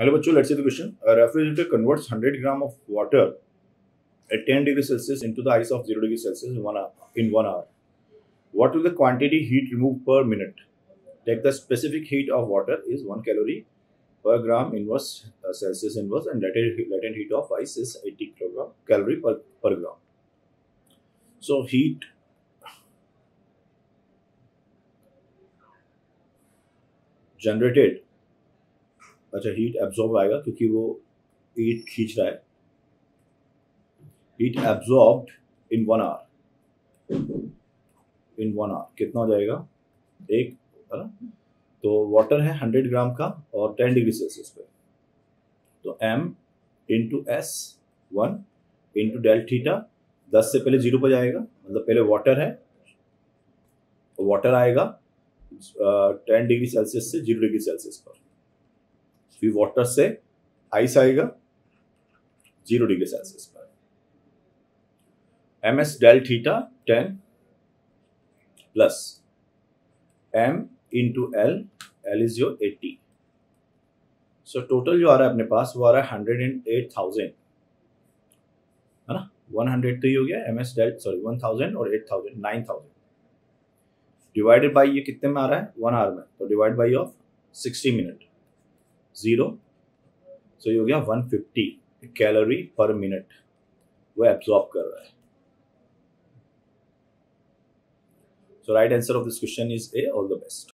Hello बच्चों let's see the question a refrigerator converts 100 gram of water at 10 degree celsius into the ice of 0 degree celsius in 1 hour in 1 hour what will the quantity heat removed per minute take the specific heat of water is 1 calorie per gram inverse uh, celsius inverse and latent, latent heat of ice is 80 kilogram calorie per, per gram so heat generated अच्छा heat absorb आएगा क्योंकि वो heat खींच रहा है। Heat absorbed in one hour in one hour कितना हो जाएगा? एक, है ना? तो वाटर है हंड्रेड ग्राम का और टेन डिग्री सेल्सियस पे। तो M into S one into del theta दस से पहले ज़ीरो पर जाएगा। मतलब पहले वाटर है वाटर आएगा टेन डिग्री सेल्सियस से ज़ीरो डिग्री सेल्सियस पर। फिर वाटर से आइस आएगा ज़ीरो डिग्री सेल्सियस पर। M S del theta ten plus M into L L is your eighty so total जो आ रहा है अपने पास, वो आ रहा है हंड्रेड एंड एट थाउज़ेंड है ना? वन हंड्रेड तो ही हो गया M S del sorry one thousand और eight thousand nine thousand divided by ये कितने में आ रहा है? वन आवर में। तो divide by of sixty minute zero so ये हो गया one fifty calorie per minute वो एब्जॉर्ब कर रहा है. So right answer of this question is A all the best